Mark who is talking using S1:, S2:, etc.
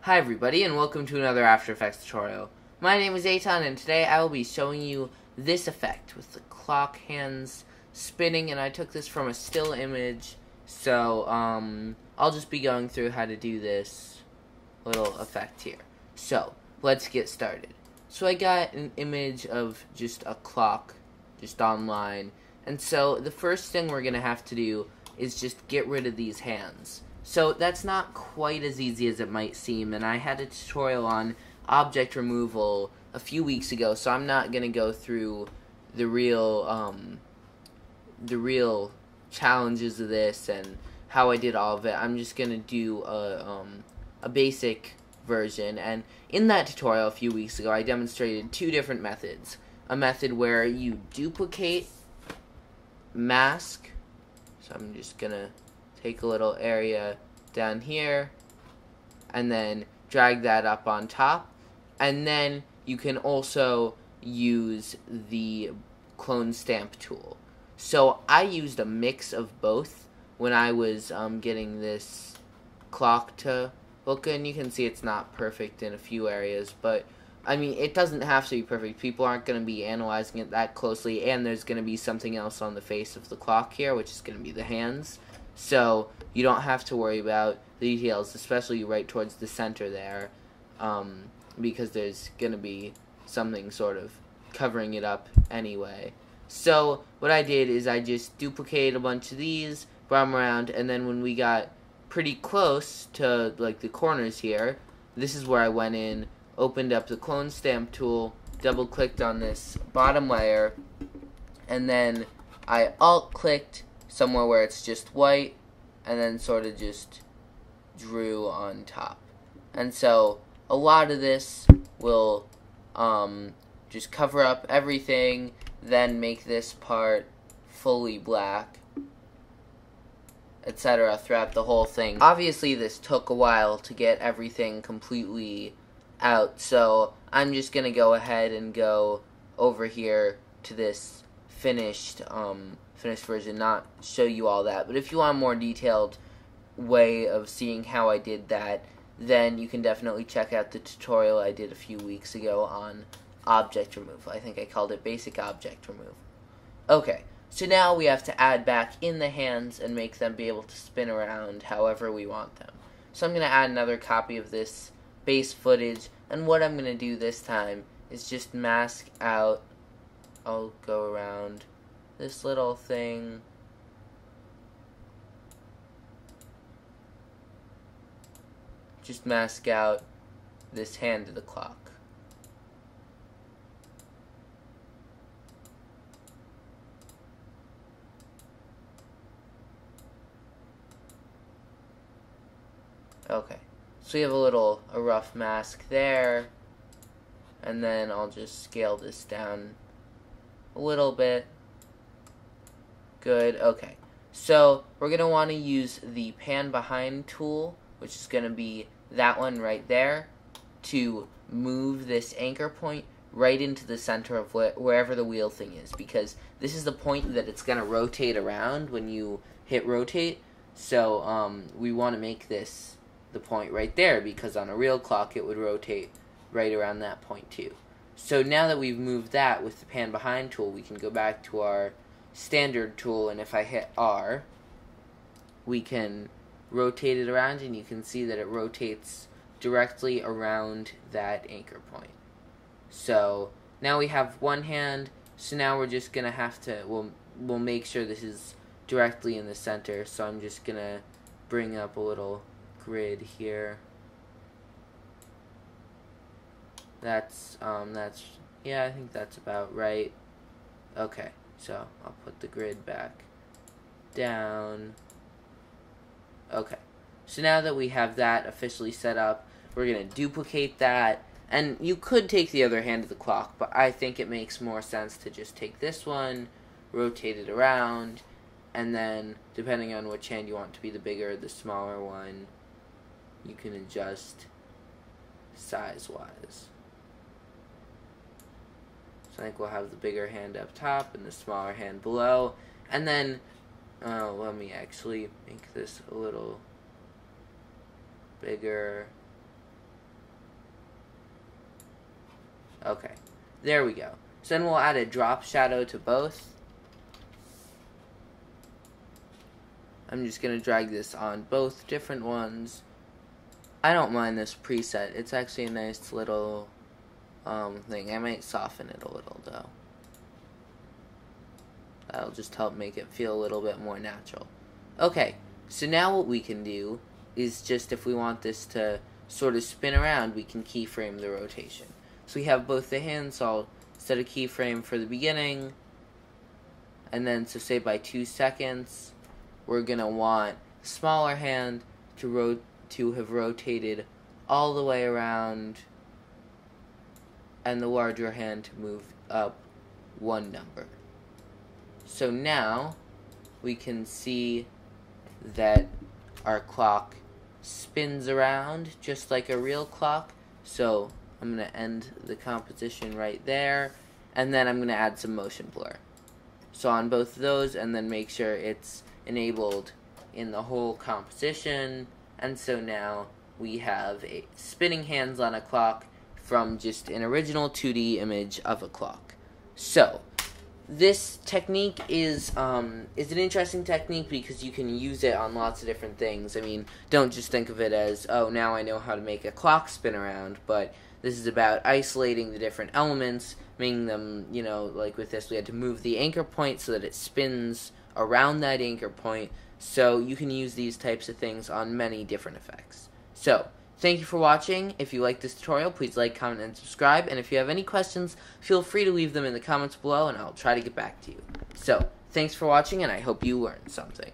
S1: Hi everybody and welcome to another After Effects tutorial. My name is Aton and today I will be showing you this effect with the clock hands spinning and I took this from a still image so um, I'll just be going through how to do this little effect here. So let's get started. So I got an image of just a clock just online and so the first thing we're going to have to do is just get rid of these hands. So that's not quite as easy as it might seem, and I had a tutorial on object removal a few weeks ago, so I'm not going to go through the real, um, the real challenges of this and how I did all of it. I'm just going to do a, um, a basic version, and in that tutorial a few weeks ago, I demonstrated two different methods. A method where you duplicate mask, so I'm just going to take a little area down here and then drag that up on top. And then you can also use the clone stamp tool. So I used a mix of both when I was um, getting this clock to look and you can see it's not perfect in a few areas but I mean it doesn't have to be perfect. People aren't going to be analyzing it that closely and there's going to be something else on the face of the clock here which is going to be the hands so you don't have to worry about the details, especially right towards the center there, um, because there's going to be something sort of covering it up anyway. So what I did is I just duplicated a bunch of these, brought them around, and then when we got pretty close to like the corners here, this is where I went in, opened up the clone stamp tool, double clicked on this bottom layer, and then I alt clicked somewhere where it's just white and then sort of just drew on top. And so a lot of this will um, just cover up everything, then make this part fully black, etc. throughout the whole thing. Obviously this took a while to get everything completely out, so I'm just going to go ahead and go over here to this finished um, finished version, not show you all that. But if you want a more detailed way of seeing how I did that, then you can definitely check out the tutorial I did a few weeks ago on object removal. I think I called it basic object removal. Okay, so now we have to add back in the hands and make them be able to spin around however we want them. So I'm going to add another copy of this base footage, and what I'm going to do this time is just mask out, I'll go around this little thing. Just mask out this hand of the clock. Okay, so we have a little, a rough mask there, and then I'll just scale this down a little bit. Good, okay. So we're going to want to use the pan behind tool, which is going to be that one right there, to move this anchor point right into the center of wh wherever the wheel thing is, because this is the point that it's going to rotate around when you hit rotate. So um, we want to make this the point right there, because on a real clock it would rotate right around that point too. So now that we've moved that with the pan behind tool, we can go back to our standard tool and if I hit R we can rotate it around and you can see that it rotates directly around that anchor point. So now we have one hand so now we're just gonna have to we'll we'll make sure this is directly in the center so I'm just gonna bring up a little grid here that's um that's yeah I think that's about right okay so I'll put the grid back down. Okay. So now that we have that officially set up, we're going to duplicate that. And you could take the other hand of the clock, but I think it makes more sense to just take this one, rotate it around, and then depending on which hand you want to be the bigger the smaller one, you can adjust size-wise. So I think we'll have the bigger hand up top and the smaller hand below. And then, uh, let me actually make this a little bigger. Okay, there we go. So then we'll add a drop shadow to both. I'm just going to drag this on both different ones. I don't mind this preset. It's actually a nice little um, thing. I might soften it a little though. That'll just help make it feel a little bit more natural. Okay, so now what we can do is just if we want this to sort of spin around, we can keyframe the rotation. So we have both the hands, so I'll set a keyframe for the beginning, and then so say by two seconds, we're gonna want smaller hand to ro to have rotated all the way around and the larger hand to move up one number. So now we can see that our clock spins around just like a real clock. So I'm going to end the composition right there. And then I'm going to add some motion blur. So on both of those and then make sure it's enabled in the whole composition. And so now we have a spinning hands on a clock from just an original 2D image of a clock. So, this technique is um, is an interesting technique because you can use it on lots of different things. I mean, don't just think of it as oh now I know how to make a clock spin around, but this is about isolating the different elements, making them you know like with this we had to move the anchor point so that it spins around that anchor point. So you can use these types of things on many different effects. So Thank you for watching. If you like this tutorial, please like, comment, and subscribe. And if you have any questions, feel free to leave them in the comments below, and I'll try to get back to you. So, thanks for watching, and I hope you learned something.